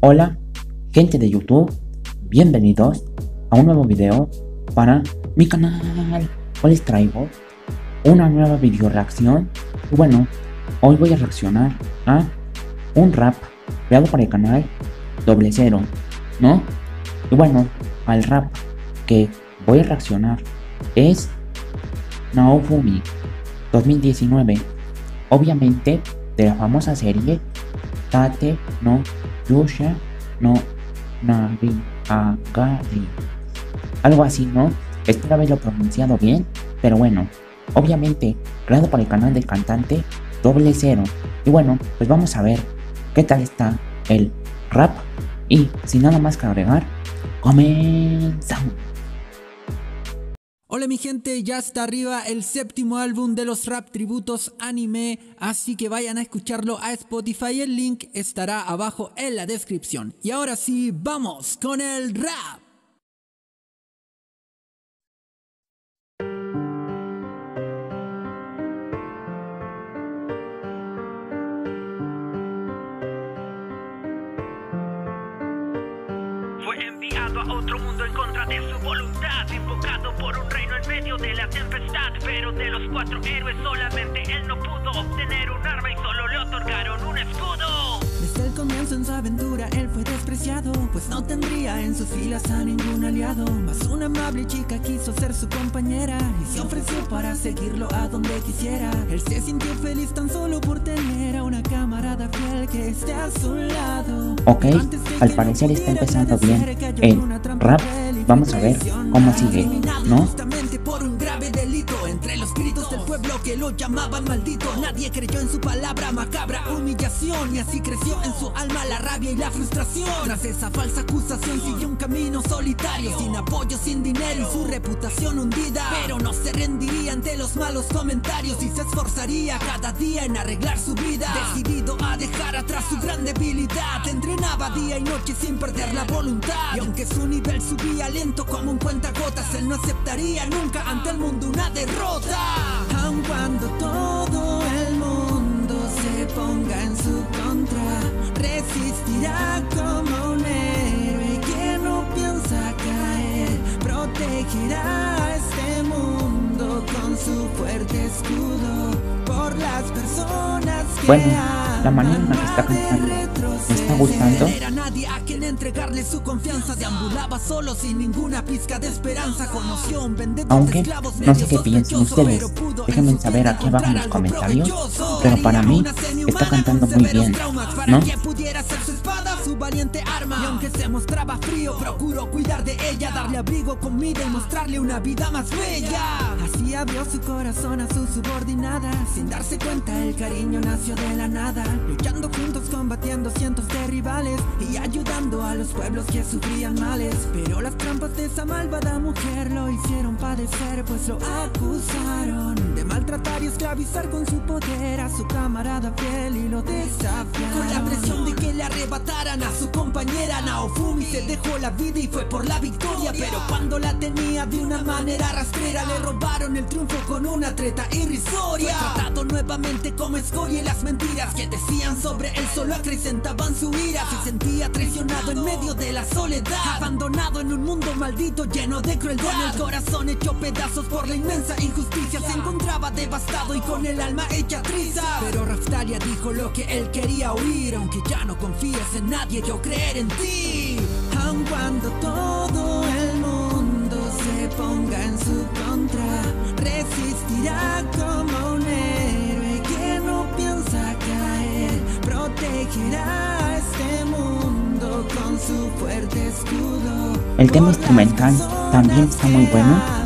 Hola, gente de YouTube, bienvenidos a un nuevo video para mi canal. Hoy les traigo una nueva video reacción. Y bueno, hoy voy a reaccionar a un rap creado para el canal Doble Cero, ¿no? Y bueno, al rap que voy a reaccionar es Naofumi 2019. Obviamente de la famosa serie Tate no Yusha no Agari. Algo así, ¿no? Espero haberlo pronunciado bien, pero bueno, obviamente creado por el canal del cantante Doble Cero. Y bueno, pues vamos a ver qué tal está el rap. Y sin nada más que agregar, comenzamos. Hola mi gente, ya está arriba el séptimo álbum de los rap tributos anime, así que vayan a escucharlo a Spotify, el link estará abajo en la descripción. Y ahora sí, vamos con el rap. De la tempestad. Pero de los cuatro héroes solamente él no pudo obtener un arma y solo le otorgaron un escudo. Desde el comienzo en su aventura él fue despreciado, pues no tendría en sus filas a ningún aliado. Mas una amable chica quiso ser su compañera y se ofreció para seguirlo a donde quisiera. Él se sintió feliz tan solo por tener a una camarada fiel que esté a su lado. Ok, al parecer está empezando bien el rap. Vamos a ver cómo sigue, ¿no? Gritos del pueblo que lo llamaban maldito. Nadie creyó en su palabra macabra, humillación y así creció en su alma la rabia y la frustración. Tras esa falsa acusación siguió un camino solitario, sin apoyo, sin dinero y su reputación hundida. Pero no se rendiría ante los malos comentarios y se esforzaría cada día en arreglar su vida. Decidido a dejar atrás su gran debilidad, entrenaba día y noche sin perder la voluntad. Y aunque su nivel subía lento como un cuentagotas, él no aceptaría nunca ante el mundo una derrota. Aun cuando todo el mundo se ponga en su contra, resistirá como un héroe que no piensa caer, protegerá a este mundo con su fuerte escudo por las personas que Bueno, la manera en la que está cantando me está gustando. Aunque no sé qué piensen ustedes, déjenme saber aquí abajo en los comentarios, pero para mí está cantando muy bien, ¿no? Su valiente arma. Y aunque se mostraba frío, procuró cuidar de ella, darle abrigo, comida y mostrarle una vida más bella. Así abrió su corazón a su subordinada, sin darse cuenta el cariño nació de la nada, luchando juntos, combatiendo cientos de rivales y ayudando a los pueblos que sufrían males. Pero las trampas de esa malvada mujer lo hicieron padecer, pues lo acusaron de maltratar y esclavizar con su poder a su camarada fiel y lo desafiaron. Con la presión de que le arrebataran su compañera Naofumi se dejó la vida y fue por la victoria, pero cuando la tenía de una manera rastrera le robaron el triunfo con una treta irrisoria. Fue tratado nuevamente como escoria y las mentiras que decían sobre él solo acrecentaban su ira. Se sentía traicionado en medio de la soledad, abandonado en un mundo maldito lleno de crueldad. Con el corazón hecho pedazos por la inmensa injusticia, se encontraba devastado y con el alma hecha triza. Pero Dijo lo que él quería oír, aunque ya no confíes en nadie, yo creer en ti. Aun cuando todo el mundo se ponga en su contra, resistirá como un héroe que no piensa caer, protegerá a este mundo con su fuerte escudo. El tema instrumental también está muy bueno.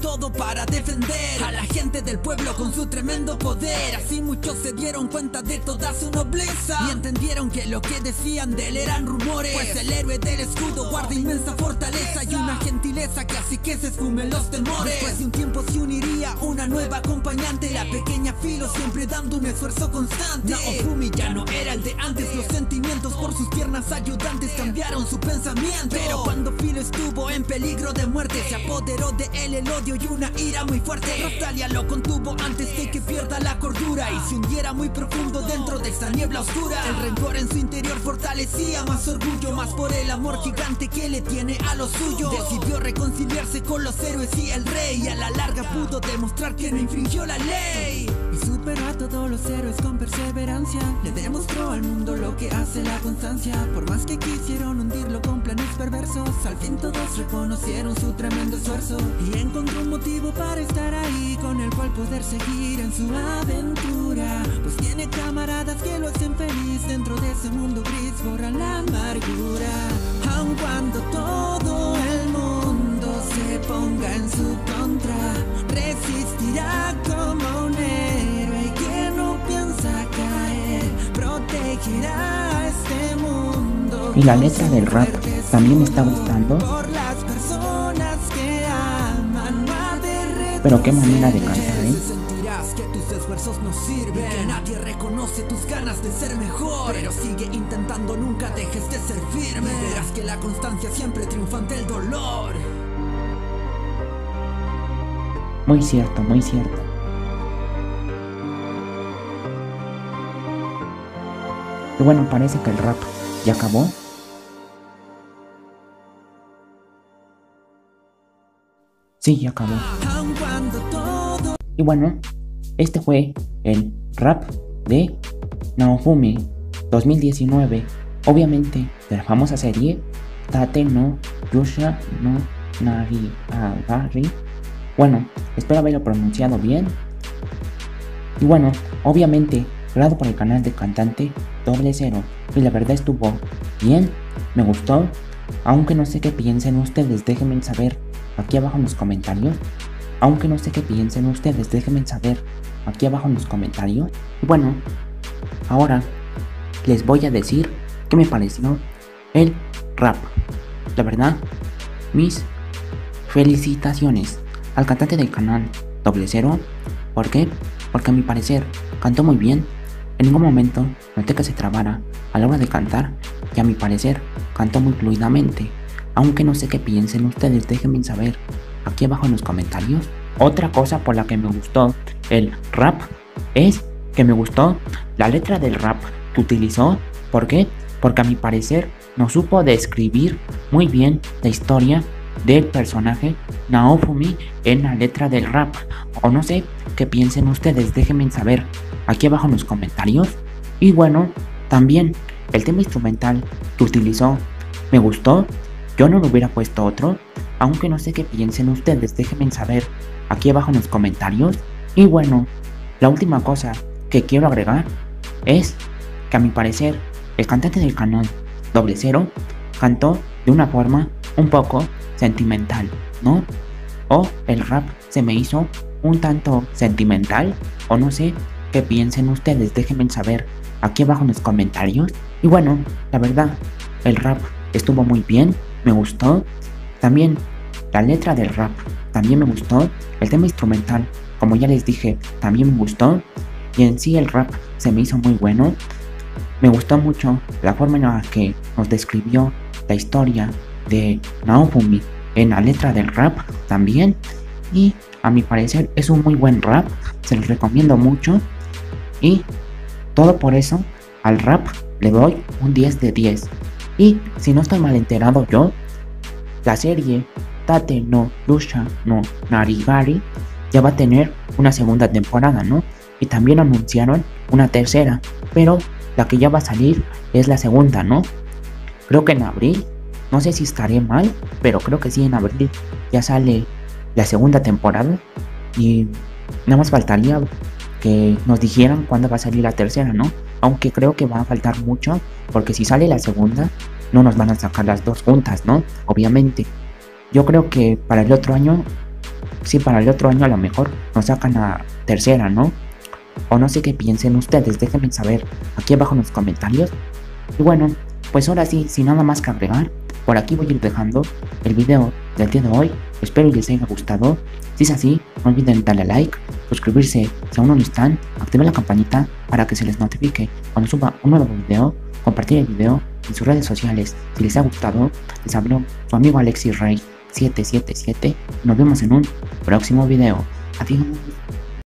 Todo para defender a la del pueblo con su tremendo poder. Así muchos se dieron cuenta de toda su nobleza y entendieron que lo que decían de él eran rumores. Pues el héroe del escudo guarda inmensa fortaleza y una gentileza que así que se esfumen los temores. Después de un tiempo se uniría una nueva acompañante La pequeña Filo siempre dando un esfuerzo constante Naofumi ya no era el de antes Los sentimientos por sus piernas ayudantes cambiaron su pensamiento Pero cuando Filo estuvo en peligro de muerte Se apoderó de él el odio y una ira muy fuerte Rosalia lo contuvo antes de que pierda la cordura. Y se hundiera muy profundo dentro de esta niebla oscura El rencor en su interior fortalecía más orgullo Más por el amor gigante que le tiene a lo suyo. Decidió reconciliarse con los héroes y el rey. Y a la larga pudo demostrar que no infringió la ley superó a todos los héroes con perseverancia. Le demostró al mundo lo que hace la constancia. Por más que quisieron hundirlo con planes perversos Al fin todos reconocieron su tremendo esfuerzo. Y encontró un motivo para estar ahí Con el cual poder seguir en su aventura. Pues tiene camaradas que lo hacen feliz. Dentro de ese mundo gris borran la amargura. Aun cuando todo el mundo se ponga en su contra Resistirá como un héroe Y la letra del rap también me está gustando. Pero qué manera de cantar, ¿eh? No sirven Que nadie reconoce tus ganas de ser mejor Pero sigue intentando, nunca dejes de ser firme Verás que la constancia siempre triunfa ante el dolor Muy cierto, muy cierto. Y bueno, parece que el rap ya acabó. Sí, ya acabó. Y bueno, este fue el rap de Naofumi 2019. Obviamente, de la famosa serie Tate no Yusha no Nari Agari. Bueno, espero haberlo pronunciado bien. Y bueno, obviamente, grabado por el canal de cantante Doble Cero. Y la verdad estuvo bien, me gustó. Aunque no sé qué piensen ustedes, déjenme saber aquí abajo en los comentarios. Aunque no sé qué piensen ustedes, déjenme saber aquí abajo en los comentarios. Y bueno, ahora les voy a decir qué me pareció el rap. La verdad, mis felicitaciones al cantante del canal Doble Cero. ¿Por qué? Porque a mi parecer cantó muy bien. En ningún momento noté que se trabara a la hora de cantar y a mi parecer cantó muy fluidamente. Aunque no sé qué piensen ustedes, déjenme saber aquí abajo en los comentarios. Otra cosa por la que me gustó el rap es que me gustó la letra del rap que utilizó. ¿Por qué? Porque a mi parecer nos supo describir muy bien la historia del personaje Naofumi en la letra del rap. O no sé qué piensen ustedes, déjenme saber aquí abajo en los comentarios. Y bueno, también el tema instrumental que utilizó me gustó. Yo no le hubiera puesto otro, aunque no sé qué piensen ustedes, déjenme saber aquí abajo en los comentarios. Y bueno, la última cosa que quiero agregar es que a mi parecer el cantante del canal Doble Cero cantó de una forma un poco sentimental, ¿no? O el rap se me hizo un tanto sentimental, o no sé qué piensen ustedes, déjenme saber aquí abajo en los comentarios. Y bueno, la verdad, el rap estuvo muy bien, me gustó. También la letra del rap también me gustó. El tema instrumental, como ya les dije, también me gustó. Y en sí el rap se me hizo muy bueno. Me gustó mucho la forma en la que nos describió la historia de Naofumi en la letra del rap también. Y a mi parecer es un muy buen rap. Se los recomiendo mucho. Y todo por eso al rap le doy un 10 de 10. Y si no estoy mal enterado yo, la serie Tate no Yusha no Narigari ya va a tener una segunda temporada, ¿no? Y también anunciaron una tercera, pero la que ya va a salir es la segunda, ¿no? Creo que en abril, no sé si estaré mal, pero creo que sí en abril ya sale la segunda temporada y nada más faltaría que nos dijeran cuándo va a salir la tercera, ¿no? Aunque creo que va a faltar mucho, porque si sale la segunda, no nos van a sacar las dos juntas, ¿no? Obviamente. Yo creo que para el otro año, sí, para el otro año a lo mejor nos sacan la tercera, ¿no? O no sé qué piensen ustedes, déjenme saber aquí abajo en los comentarios. Y bueno, pues ahora sí, sin nada más que agregar, por aquí voy a ir dejando el video del día de hoy. Espero que les haya gustado. Si es así, No olviden darle like, suscribirse si aún no lo están, activar la campanita para que se les notifique cuando suba un nuevo video, compartir el video en sus redes sociales. Si les ha gustado, les habló su amigo Alexis Rey 777. Nos vemos en un próximo video. Adiós.